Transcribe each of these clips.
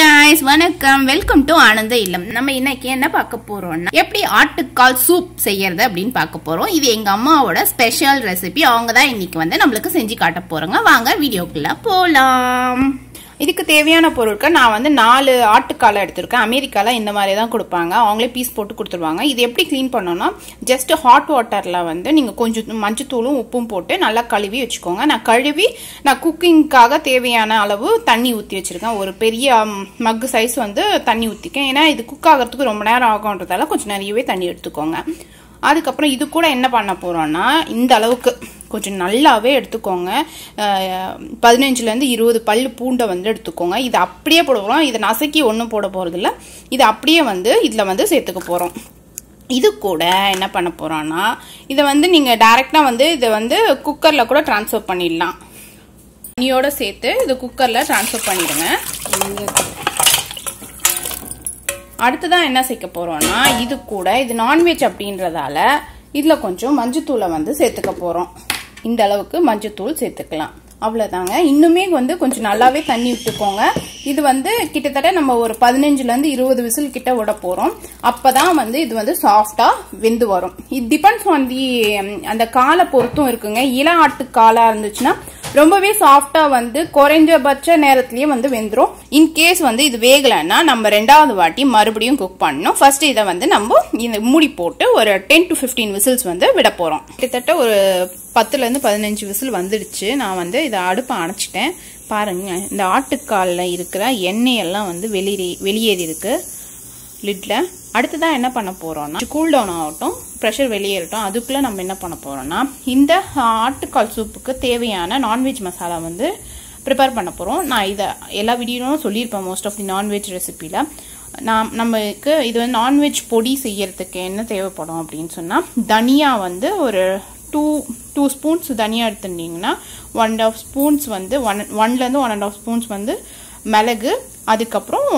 guys வணக்கம். Welcome to ஆனந்த இல்லம். நம்ம இன்னைக்கு என்ன பார்க்க போறோம்னா எப்படி ஆட்டுக்கால் சூப் செய்யறது அப்படின்னு பார்க்க போறோம். இது எங்க அம்மாவோட ஸ்பெஷல் ரெசிபி அவங்க தான் இன்னைக்கு வந்து நம்மளுக்கு செஞ்சு காட்ட போறாங்க. வாங்க வீடியோக்குள்ள போலாம். இதுக்கு தேவையான பொருட்கள் நான் வந்து நாலு ஆட்டுக்காலை எடுத்திருக்கேன். அமெரிக்காவில் இந்த மாதிரி தான் கொடுப்பாங்க. அவங்களே பீஸ் போட்டு கொடுத்துருவாங்க. இது எப்படி க்ளீன் பண்ணோன்னா ஜஸ்ட் ஹாட் வாட்டரில் வந்து நீங்கள் கொஞ்சம் மஞ்சத்தூளும் உப்பும் போட்டு நல்லா கழுவி வச்சுக்கோங்க. நான் கழுவி நான் குக்கிங்க்காக தேவையான அளவு தண்ணி ஊற்றி வச்சுருக்கேன். ஒரு பெரிய மக்கு சைஸ் வந்து தண்ணி ஊற்றிக்கேன் ஏன்னா இது குக் ஆகிறதுக்கு ரொம்ப நேரம் ஆகுன்றதால கொஞ்சம் நிறையவே தண்ணி எடுத்துக்கோங்க. அதுக்கப்புறம் இது கூட என்ன பண்ண போகிறோன்னா இந்த அளவுக்கு கொஞ்சம் நல்லாவே எடுத்துக்கோங்க. பதினஞ்சுலேருந்து இருபது பல் பூண்டை வந்து எடுத்துக்கோங்க. இது அப்படியே போட போகிறோம் இதை நசுக்கி ஒன்றும் போட போகிறதில்ல இதை அப்படியே வந்து இதில் வந்து சேர்த்துக்க போகிறோம் இது கூட என்ன பண்ண போகிறோன்னா இதை வந்து நீங்கள் டைரெக்டாக வந்து இதை வந்து குக்கரில் கூட ட்ரான்ஸ்ஃபர் பண்ணிடலாம். தண்ணியோடு சேர்த்து இது குக்கரில் ட்ரான்ஸ்ஃபர் பண்ணிடுங்க. அடுத்ததான் என்ன சேர்க்க போகிறோன்னா இது கூட இது நான்வெஜ் அப்படின்றதால இதில் கொஞ்சம் மஞ்சத்தூளை வந்து சேர்த்துக்க போகிறோம் இந்த அளவுக்கு மஞ்சத்தூள் சேர்த்துக்கலாம். அவ்வளோதாங்க இன்னுமே வந்து கொஞ்சம் நல்லாவே தண்ணி விட்டுக்கோங்க. இது வந்து கிட்டத்தட்ட நம்ம ஒரு பதினஞ்சுலேருந்து இருபது விசில் கிட்ட விட போகிறோம் அப்போ தான் வந்து இது வந்து சாஃப்டாக வெந்து வரும். இது டிபெண்ட்ஸ் ஆன் தி அந்த காலை பொறுத்தும் இருக்குங்க. இள ஆட்டு காலாக இருந்துச்சுன்னா ரொம்பவே சாஃப்டா வந்து குறைஞ்சபட்ச நேரத்திலயே வந்து வெந்துரும். இன்கேஸ் வந்து இது வேகலைன்னா நம்ம ரெண்டாவது வாட்டி மறுபடியும் குக் பண்ணணும். ஃபர்ஸ்ட் இதை வந்து நம்ம இந்த மூடி போட்டு ஒரு டென் டு ஃபிஃப்டீன் விசில்ஸ் வந்து விட போறோம். கிட்டத்தட்ட ஒரு பத்துல இருந்து பதினஞ்சு விசில் வந்துடுச்சு. நான் வந்து இதை அடுப்பை அணைச்சிட்டேன். பாருங்க இந்த ஆட்டுக்காலில் இருக்கிற எண்ணெய் எல்லாம் வந்து வெளியே வெளியேறி இருக்கு லிட்ல அடுத்ததான் என்ன பண்ண போறோம்னா கூல் டவுன் ஆகட்டும் ப்ரெஷர் வெளியேறட்டும் அதுக்குள்ள நம்ம என்ன பண்ண போறோம்னா இந்த ஆட்டுக்கால் சூப்புக்கு தேவையான நான்வெஜ் மசாலா வந்து ப்ரிப்பேர் பண்ண போகிறோம் நான் இதை எல்லா வீடியோவும் சொல்லியிருப்பேன் most of the non veg ரெசிப்பியில் நான் நம்மளுக்கு இது வந்து நான்வெஜ் பொடி செய்யறதுக்கு என்ன தேவைப்படும் அப்படின்னு சொன்னால் தனியா வந்து ஒரு டூ டூ ஸ்பூன்ஸ் தனியா எடுத்துருந்தீங்கன்னா ஒன் அண்ட் ஆஃப் ஸ்பூன்ஸ் வந்து ஒன் ஒன்லேருந்து ஒன் அண்ட் ஆஃப் ஸ்பூன்ஸ் வந்து மிளகு அதுக்கப்புறம்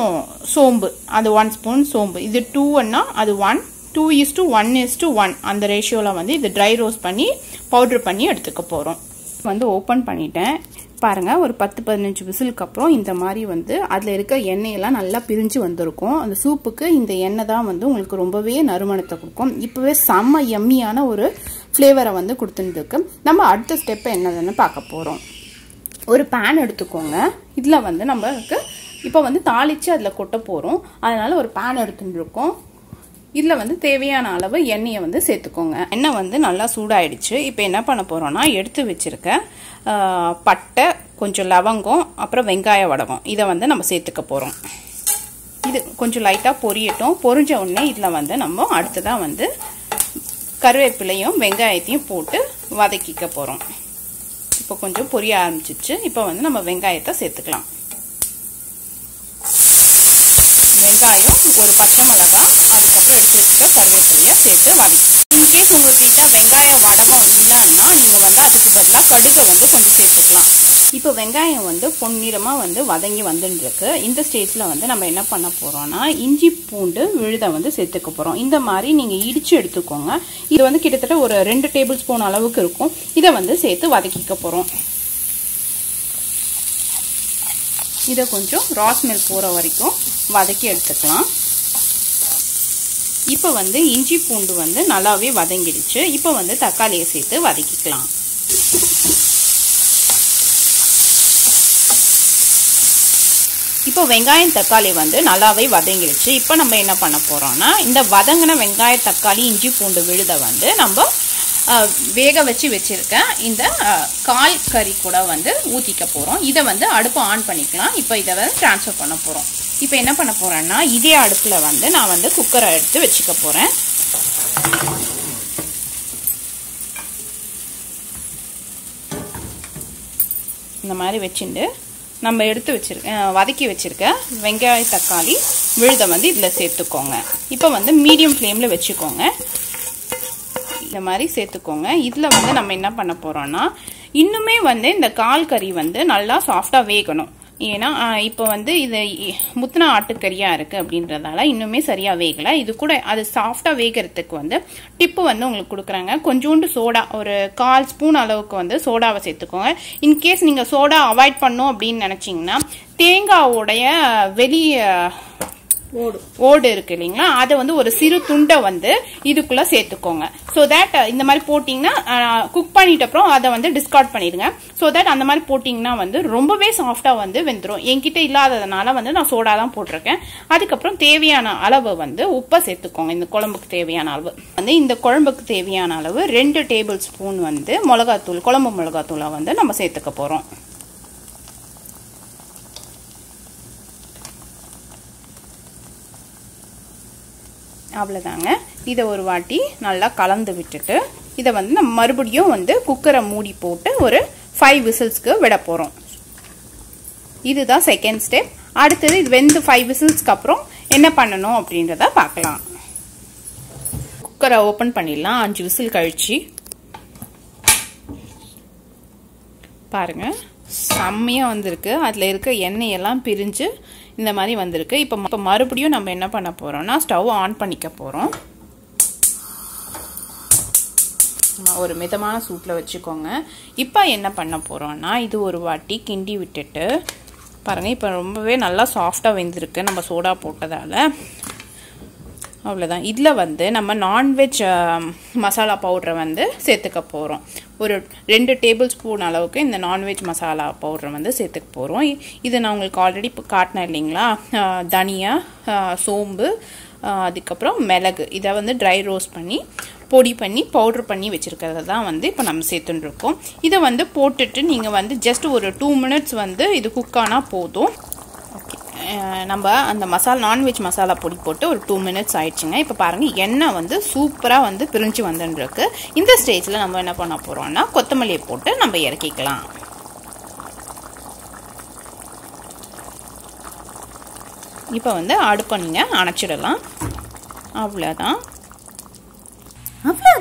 சோம்பு அது ஒன் ஸ்பூன் சோம்பு. இது டூன்னா அது one two is to one is to one அந்த ரேஷியோவில் வந்து இது ட்ரை ரோஸ்ட் பண்ணி பவுட்ரு பண்ணி எடுத்துக்க போகிறோம் வந்து ஓப்பன் பண்ணிட்டேன். பாருங்கள் ஒரு பத்து பதினஞ்சு விசிலுக்கு அப்புறம் இந்த மாதிரி வந்து அதில் இருக்க எண்ணெயெல்லாம் நல்லா பிரிஞ்சு வந்திருக்கும். அந்த சூப்புக்கு இந்த எண்ணெய் தான் வந்து உங்களுக்கு ரொம்பவே நறுமணத்தை கொடுக்கும். இப்போவே செம்ம எம்மியான ஒரு ஃப்ளேவரை வந்து கொடுத்துருக்கு நம்ம அடுத்த ஸ்டெப் என்னதுன்னு பார்க்க போகிறோம் ஒரு பேன் எடுத்துக்கோங்க. இதில் வந்து நம்மளுக்கு இப்போ வந்து தாளித்து அதில் கொட்ட போகிறோம் அதனால் ஒரு பேன் எடுத்துட்டு இருக்கோம் இதில் வந்து தேவையான அளவு எண்ணெயை வந்து சேர்த்துக்கோங்க. எண்ணெய் வந்து நல்லா சூடாயிடுச்சு. இப்போ என்ன பண்ண போகிறோன்னா எடுத்து வச்சுருக்க பட்டை கொஞ்சம் லவங்கம் அப்புறம் வெங்காய வடகம். இதை வந்து நம்ம சேர்த்துக்க போகிறோம் இது கொஞ்சம் லைட்டாக பொரியட்டும். பொரிஞ்ச உடனே இதில் வந்து நம்ம அடுத்ததாக வந்து கருவேப்பிலையும் வெங்காயத்தையும் போட்டு வதக்கிக்க போகிறோம் இப்போ கொஞ்சம் பொரிய ஆரம்பிச்சிச்சு. இப்போ வந்து நம்ம வெங்காயத்தை சேர்த்துக்கலாம். வெங்காயம் ஒரு பச்சை மிளகா அதுக்கப்புறம் எடுத்து வச்சுக்க கருவேப்பிலையை சேர்த்து வதக்கி இன்கேஸ் உங்ககிட்ட வெங்காய வடகம் இல்லைன்னா நீங்கள் வந்து அதுக்கு பதிலாக கடுகை வந்து கொஞ்சம் சேர்த்துக்கலாம். இப்போ வெங்காயம் வந்து பொன்னிறமாக வந்து வதங்கி வந்துட்டுருக்கு. இந்த ஸ்டேஜில் வந்து நம்ம என்ன பண்ண போகிறோம்னா இஞ்சி பூண்டு விழுதை வந்து சேர்த்துக்க போகிறோம் இந்த மாதிரி நீங்கள் இடித்து எடுத்துக்கோங்க. இது வந்து கிட்டத்தட்ட ஒரு ரெண்டு டேபிள் ஸ்பூன் அளவுக்கு இருக்கும். இதை வந்து சேர்த்து வதக்கிக்க போகிறோம் இதை கொஞ்சம் ராஸ் மில்க் போகிற வரைக்கும் வதக்கி எடுத்துக்கலாம். இப்போ வந்து இஞ்சி பூண்டு வந்து நல்லாவே வதங்கிடுச்சு. இப்போ வந்து தக்காளியை சேர்த்து வதக்கிக்கலாம். இப்போ வெங்காயம் தக்காளி வந்து நல்லாவே வதங்கிடுச்சு. இப்போ நம்ம என்ன பண்ண போகிறோம்னா இந்த வதங்கின வெங்காய தக்காளி இஞ்சி பூண்டு விழுதை வந்து நம்ம வேக வச்சு வச்சுருக்கேன் இந்த கால் கறி கூட வந்து ஊற்றிக்க போகிறோம் இதை வந்து அடுப்பு ஆன் பண்ணிக்கலாம். இப்போ இதை வந்து ட்ரான்ஸ்ஃபர் பண்ண போகிறோம் இப்போ என்ன பண்ண போகிறேன்னா இதே அடுப்பில் வந்து நான் வந்து குக்கரை எடுத்து வச்சுக்க போகிறேன் இந்த மாதிரி வச்சுட்டு நம்ம எடுத்து வச்சிருக்க வதக்கி வச்சிருக்க வெங்காய தக்காளி விழுதை வந்து இதில் சேர்த்துக்கோங்க. இப்போ வந்து மீடியம் ஃப்ளேமில் வச்சுக்கோங்க. இந்த மாதிரி சேர்த்துக்கோங்க. இதில் வந்து நம்ம என்ன பண்ண போகிறோன்னா இன்னுமே வந்து இந்த கால் கறி வந்து நல்லா சாஃப்டாக வேகணும். ஏன்னா இப்போ வந்து இது முத்தின ஆட்டுக்கறியாக இருக்குது அப்படின்றதால இன்னுமே சரியாக வேகலை. இது கூட அது சாஃப்டாக வேகிறதுக்கு வந்து டிப்பு வந்து உங்களுக்கு கொடுக்குறாங்க. கொஞ்சோண்டு சோடா ஒரு கால் ஸ்பூன் அளவுக்கு வந்து சோடாவை சேர்த்துக்கோங்க. இன்கேஸ் நீங்கள் சோடா அவாய்ட் பண்ணும் அப்படின்னு நினச்சிங்கன்னா தேங்காவோடைய வெளியே ஓடு. ஓடு இருக்கு இல்லைங்களா? அதை வந்து ஒரு சிறு துண்டை வந்து இதுக்குள்ள சேர்த்துக்கோங்க. ஸோ தட் இந்த மாதிரி போட்டிங்கன்னா குக் பண்ணிட்ட அப்புறம் அதை வந்து டிஸ்கார்ட் பண்ணிடுங்க. ஸோ தட் அந்த மாதிரி போட்டிங்கன்னா வந்து ரொம்பவே சாஃப்டாக வந்து வெந்துடும் என்கிட்ட இல்லாததுனால வந்து நான் சோடா தான் போட்டிருக்கேன். அதுக்கப்புறம் தேவையான அளவு வந்து உப்பை சேர்த்துக்கோங்க. இந்த குழம்புக்கு தேவையான அளவு. வந்து இந்த குழம்புக்கு தேவையான அளவு ரெண்டு டேபிள் ஸ்பூன் வந்து மிளகாத்தூள் குழம்பு மிளகாத்தூளை வந்து நம்ம சேர்த்துக்க போகிறோம் அவ்வளோதாங்க இதை ஒரு வாட்டி நல்லா கலந்து விட்டுட்டு இதை வந்து நம்ம மறுபடியும் வந்து குக்கரை மூடி போட்டு ஒரு ஃபைவ் விசில்ஸ்க்கு விட போகிறோம் இதுதான் செகண்ட் ஸ்டெப் அடுத்தது இது வெந்து ஃபைவ் விசில்ஸ்க்கு அப்புறம் என்ன பண்ணணும் அப்படின்றத பார்க்கலாம். குக்கரை ஓப்பன் பண்ணிடலாம். அஞ்சு விசில் கழிச்சு. பாருங்க. செம்மையாக வந்திருக்கு. அதில் இருக்க எண்ணெய் எல்லாம் பிரிஞ்சு இந்த மாதிரி வந்திருக்கு. இப்போ இப்போ மறுபடியும் நம்ம என்ன பண்ண போகிறோம்னா ஸ்டவ் ஆன் பண்ணிக்க போகிறோம் ஒரு மிதமான சூட்டில் வச்சுக்கோங்க. இப்போ என்ன பண்ண போகிறோம்னா இது ஒரு வாட்டி கிண்டி விட்டுட்டு பாருங்கள் இப்போ ரொம்பவே நல்லா சாஃப்டாக வெந்திருக்கு. நம்ம சோடா போட்டதால். அவ்வளோதான் இதில் வந்து நம்ம நான்வெஜ் மசாலா பவுடரை வந்து சேர்த்துக்க போகிறோம் ஒரு ரெண்டு டேபிள் ஸ்பூன் அளவுக்கு இந்த நான்வெஜ் மசாலா பவுடரை வந்து சேர்த்துக்க போகிறோம் இது நான் உங்களுக்கு ஆல்ரெடி இப்போ காட்டினேன் இல்லைங்களா? தனியா சோம்பு அதுக்கப்புறம் மிளகு. இதை வந்து ட்ரை ரோஸ்ட் பண்ணி பொடி பண்ணி பவுட்ரு பண்ணி வச்சுருக்கிறது தான் வந்து இப்போ நம்ம சேர்த்துட்டுருக்கோம் இதை வந்து போட்டுட்டு நீங்கள் வந்து ஜஸ்ட் ஒரு டூ மினிட்ஸ் வந்து இது குக் ஆனால் போதும். நம்ம அந்த மசாலா நான்வெஜ் மசாலா பொடி போட்டு ஒரு டூ மினிட்ஸ் ஆயிடுச்சுங்க. இப்போ பாருங்கள் எண்ணெய் வந்து சூப்பராக வந்து பிரிஞ்சு வந்துருக்கு இந்த ஸ்டேஜில் நம்ம என்ன பண்ண போகிறோம்னா கொத்தமல்லியை போட்டு நம்ம இறக்கிக்கலாம். இப்போ வந்து அடுப்பை நீங்கள் அணைச்சிடலாம். அவ்வளோதான்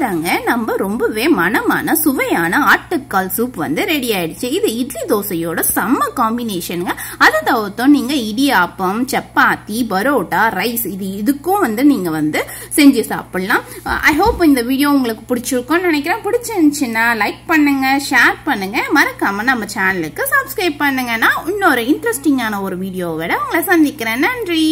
அவ்வளவுதாங்க நம்ம ரொம்பவே மனமான சுவையான ஆட்டுக்கால் சூப் வந்து ரெடி ஆயிடுச்சு. இது இட்லி தோசையோட செம்ம காம்பினேஷனுங்க அதை தவிர்த்தும் நீங்க இடியாப்பம் சப்பாத்தி பரோட்டா ரைஸ் இது இதுக்கும் வந்து நீங்க வந்து செஞ்சு சாப்பிடலாம். ஐ ஹோப் இந்த வீடியோ உங்களுக்கு பிடிச்சிருக்கோம்னு நினைக்கிறேன். பிடிச்சிருந்துச்சுன்னா லைக் பண்ணுங்க ஷேர் பண்ணுங்க. மறக்காம நம்ம சேனலுக்கு சப்ஸ்கிரைப் பண்ணுங்க. நான் இன்னொரு இன்ட்ரெஸ்டிங்கான ஒரு வீடியோவோட உங்களை சந்திக்கிறேன். நன்றி.